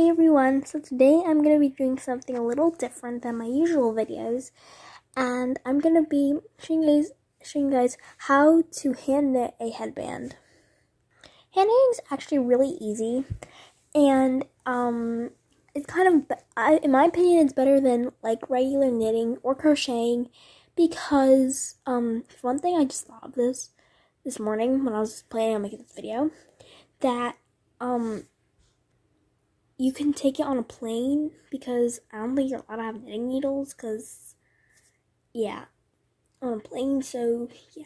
Hey everyone, so today I'm going to be doing something a little different than my usual videos and I'm going to be showing you guys, showing you guys how to hand knit a headband. Hand knitting is actually really easy and um, it's kind of, I, in my opinion, it's better than like regular knitting or crocheting because um, one thing I just thought of this this morning when I was planning on making this video that um you can take it on a plane because I don't think you're allowed to have knitting needles because, yeah, on a plane, so yeah.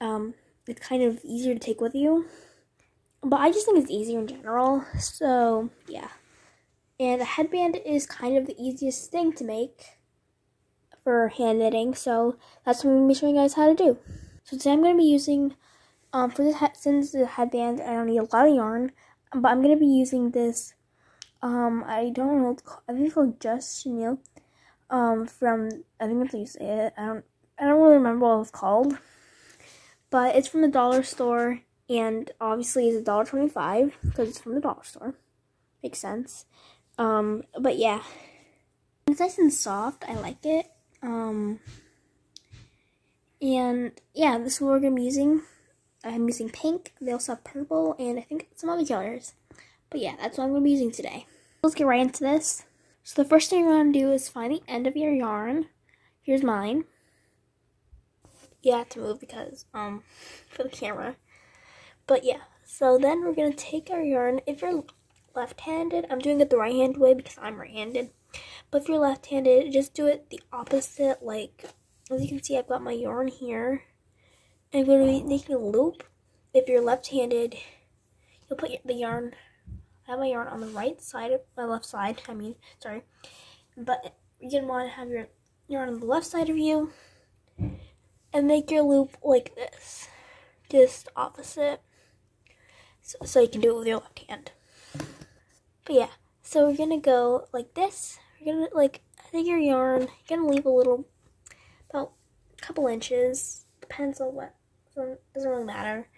Um, it's kind of easier to take with you. But I just think it's easier in general, so yeah. And a headband is kind of the easiest thing to make for hand knitting, so that's what I'm going to be showing you guys how to do. So today I'm going to be using, um, for this, since the headband, I don't need a lot of yarn, but I'm gonna be using this. Um, I don't know. I think it's called Just Chenille. Um, from I think that's how you say it. I don't. I don't really remember what it's called, but it's from the dollar store, and obviously it's a dollar twenty-five because it's from the dollar store. Makes sense. Um, but yeah, it's nice and soft. I like it. Um, and yeah, this is what we're gonna be using. I'm using pink. They also have purple and I think some other colors. But yeah, that's what I'm going to be using today. Let's get right into this. So the first thing you're going to do is find the end of your yarn. Here's mine. You have to move because, um, for the camera. But yeah, so then we're going to take our yarn. If you're left-handed, I'm doing it the right-hand way because I'm right-handed. But if you're left-handed, just do it the opposite. Like, as you can see, I've got my yarn here I'm going to be making a loop. If you're left-handed, you'll put the yarn, I have my yarn on the right side, of my left side, I mean, sorry. But you're going to want to have your yarn on the left side of you and make your loop like this. Just opposite. So, so you can do it with your left hand. But yeah, so we're going to go like this. We're going to, like, take your yarn, you're going to leave a little, about a couple inches, depends on what doesn't, really matter.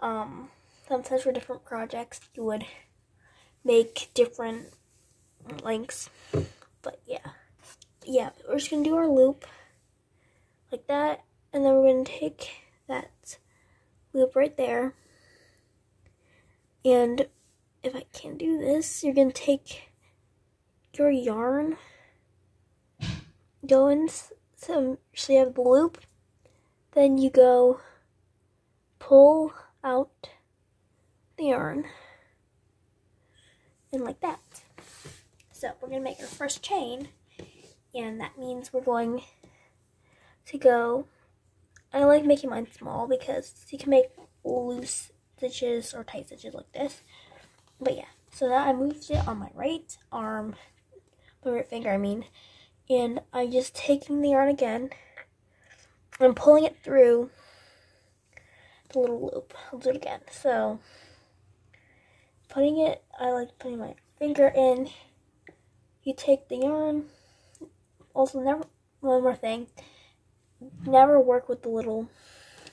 Um, sometimes for different projects you would make different lengths, but yeah. Yeah, we're just to do our loop like that, and then we're to take that loop right there, and if I can't do this, you're to take your yarn, go in, so, so you have the loop, then you go pull out the yarn and like that. So we're going to make our first chain and that means we're going to go, I like making mine small because you can make loose stitches or tight stitches like this. But yeah, so now I moved it on my right arm, my right finger I mean, and I'm just taking the yarn again and pulling it through the little loop. I'll do it again. So, putting it, I like putting my finger in. You take the yarn. Also, never, one more thing. Never work with the little,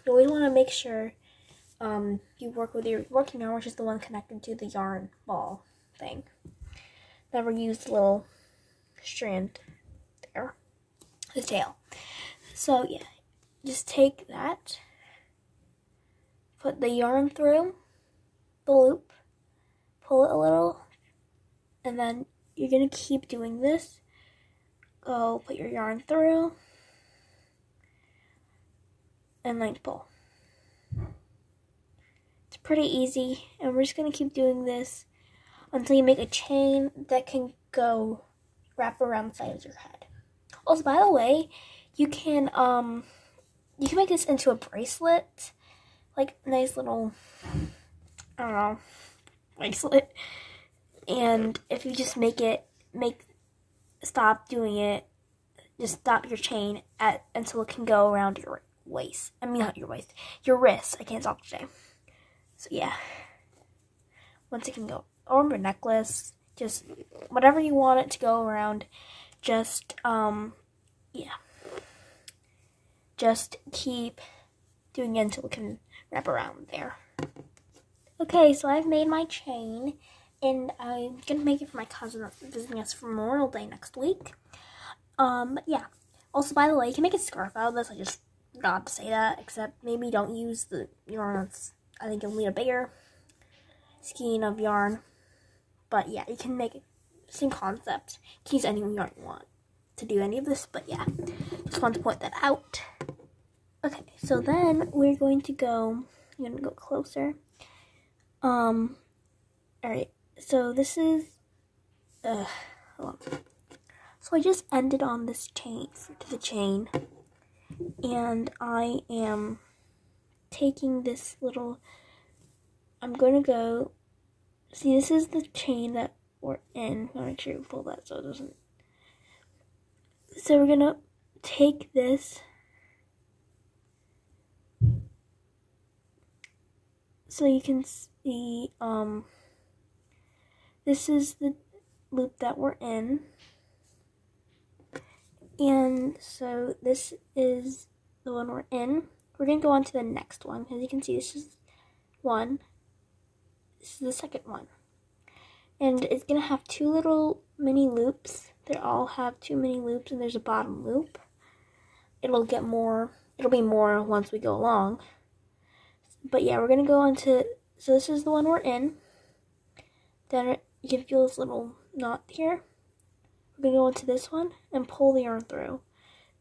you always want to make sure um, you work with your working yarn, which is the one connected to the yarn ball thing. Never use the little strand there, the tail. So yeah, just take that put the yarn through the loop, pull it a little, and then you're going to keep doing this. Go put your yarn through, and like pull. It's pretty easy, and we're just going to keep doing this until you make a chain that can go wrap around the side of your head. Also, by the way, you can um you can make this into a bracelet like nice little, I don't know, bracelet. And if you just make it, make, stop doing it, just stop your chain at until it can go around your waist. I mean, not your waist, your wrist. I can't talk today. So yeah, once it can go, or your necklace, just whatever you want it to go around. Just um, yeah, just keep doing it until it can wrap around there. Okay, so I've made my chain, and I'm gonna make it for my cousin that's visiting us for Memorial Day next week. Um, yeah. Also, by the way, you can make a scarf out of this. I just got to say that, except maybe don't use the yarn. I think you'll need a bigger skein of yarn. But yeah, you can make it same concept. You can use any yarn you want to do any of this, but yeah, just want to point that out. Okay, so then we're going to go, I'm going to go closer. Um, alright, so this is, uh, so I just ended on this chain, to the chain, and I am taking this little, I'm going to go, see this is the chain that we're in, I'm make sure you pull that so it doesn't, so we're going to take this, so you can see, um, this is the loop that we're in. And so this is the one we're in. We're going to go on to the next one. As you can see, this is one. This is the second one. And it's going to have two little mini loops. They all have two mini loops and there's a bottom loop. It'll get more, it'll be more once we go along but yeah, we're gonna go on to, so this is the one we're in. Then you can feel this little knot here. We're gonna go into this one and pull the yarn through.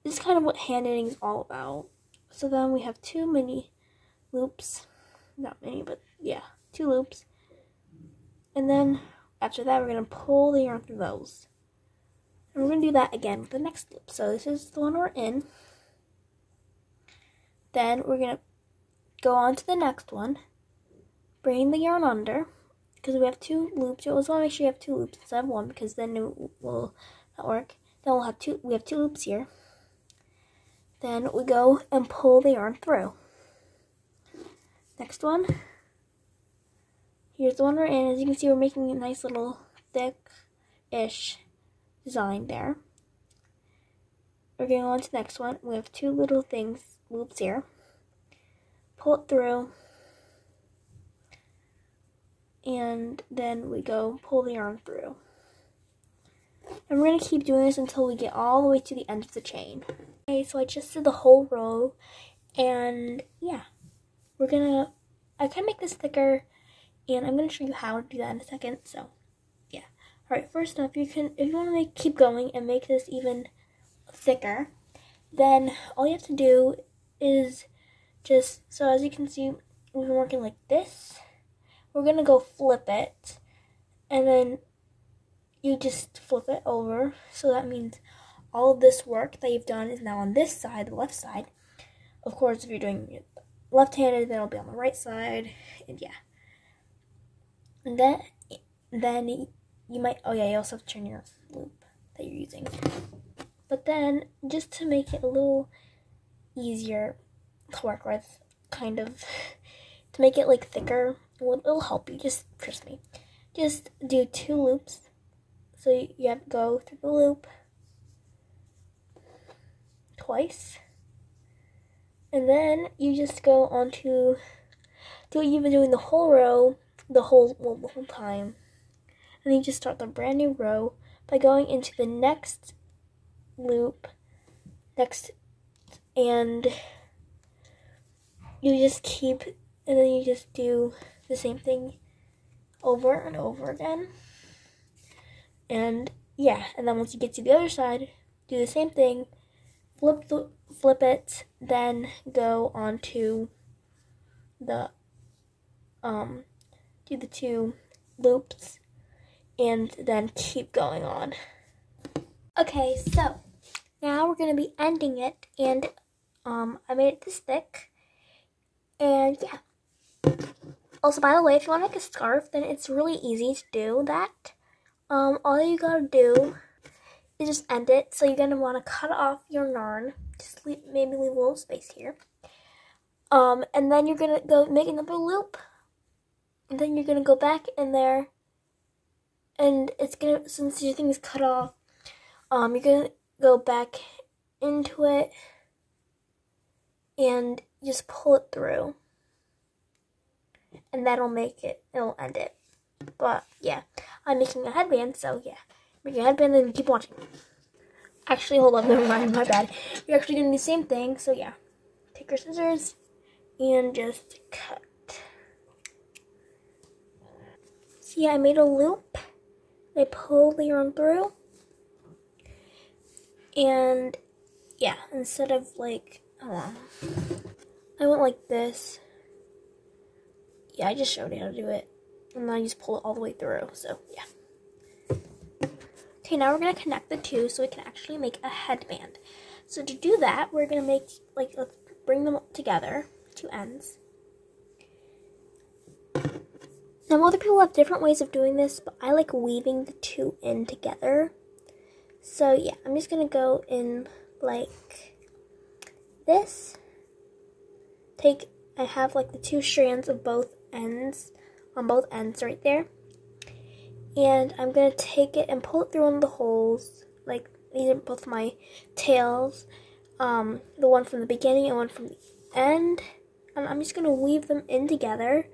This is kind of what hand knitting is all about. So then we have two mini loops, not many, but yeah, two loops. And then after that, we're gonna pull the yarn through those. And we're gonna do that again with the next loop. So this is the one we're in. Then we're gonna go on to the next one, bring the yarn under, because we have two loops. You always want to make sure you have two loops instead of one, because then it will not work. Then we'll have two, we have two loops here. Then we go and pull the yarn through. Next one. Here's the one we're in. As you can see, we're making a nice little thick-ish design there. We're going on to the next one. We have two little things, loops here pull it through, and then we go pull the yarn through. And we're going to keep doing this until we get all the way to the end of the chain. Okay, so I just did the whole row, and yeah, we're going to, I can make this thicker, and I'm going to show you how to do that in a second, so yeah. Alright, first off, you can, if you want to make, keep going and make this even thicker, then all you have to do is just so as you can see we've been working like this. We're gonna go flip it and then you just flip it over. So that means all of this work that you've done is now on this side the left side. Of course if you're doing it left-handed then it'll be on the right side and yeah. And then then you might oh yeah you also have to turn your loop that you're using. But then just to make it a little easier to work with, kind of. To make it like thicker, it'll, help you. Just trust me. Just do two loops. So you have to go through the loop twice. And then you just go on to do what you've been doing the whole row, the whole well, the whole time. And then you just start the brand new row by going into the next loop, next, and you just keep, and then you just do the same thing over and over again. And yeah, and then once you get to the other side, do the same thing, flip the flip it, then go on to the um do the two loops and then keep going on. Okay, so now we're gonna be ending it and um I made it this thick and yeah. Also, by the way, if you want to make a scarf, then it's really easy to do that. Um, all you gotta do is just end it. So you're gonna want to cut off your yarn. Just leave, maybe leave a little space here. Um, and then you're gonna go make another loop. And then you're gonna go back in there. And it's gonna, since your thing is cut off, um, you're gonna go back into it. And just pull it through. And that'll make it, it'll end it. But yeah, I'm making a headband, so yeah. Make a headband and keep watching. Actually, hold on, never mind, my bad. You're actually doing the same thing, so yeah. Take your scissors and just cut. See, I made a loop. I pull the yarn through. And yeah, instead of like, I went like this. Yeah, I just showed you how to do it. And then I just pull it all the way through. So yeah. Okay, now we're going to connect the two so we can actually make a headband. So to do that, we're going to make, like, let's bring them together, two ends. Now, other people have different ways of doing this, but I like weaving the two in together. So, yeah, I'm just going to go in like this. Take, I have like the two strands of both ends, on both ends right there. And I'm going to take it and pull it through one of the holes. Like, these are both my tails. Um, the one from the beginning and one from the end. And I'm just going to weave them in together.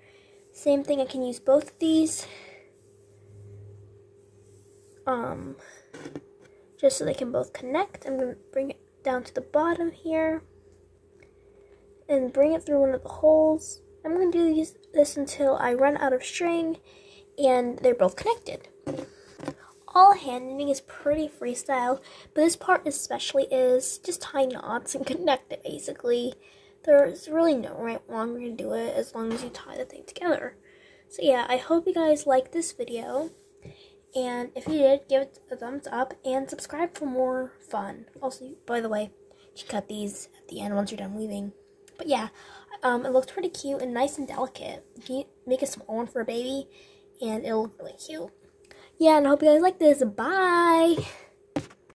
Same thing, I can use both of these. Um, just so they can both connect. I'm going to bring it down to the bottom here and bring it through one of the holes. I'm going to do this until I run out of string and they're both connected. All hand knitting is pretty freestyle, but this part especially is just tie knots and connect it basically. There's really no right wrong way to do it as long as you tie the thing together. So yeah, I hope you guys like this video. And if you did, give it a thumbs up and subscribe for more fun. Also, by the way, you can cut these at the end once you're done weaving. But yeah, um, it looks pretty cute and nice and delicate. You can make a small one for a baby, and it'll look really cute. Yeah, and I hope you guys like this. Bye!